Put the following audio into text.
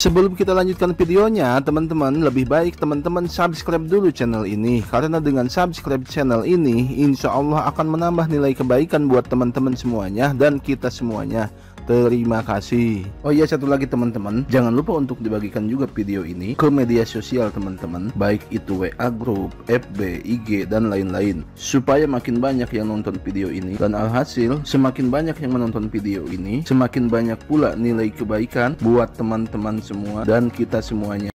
Sebelum kita lanjutkan videonya, teman-teman, lebih baik teman-teman subscribe dulu channel ini. Karena dengan subscribe channel ini, insya Allah akan menambah nilai kebaikan buat teman-teman semuanya dan kita semuanya Terima kasih. Oh iya satu lagi teman-teman, jangan lupa untuk dibagikan juga video ini ke media sosial teman-teman, baik itu WA group, FB, IG dan lain-lain, supaya makin banyak yang nonton video ini dan alhasil semakin banyak yang menonton video ini, semakin banyak pula nilai kebaikan buat teman-teman semua dan kita semuanya.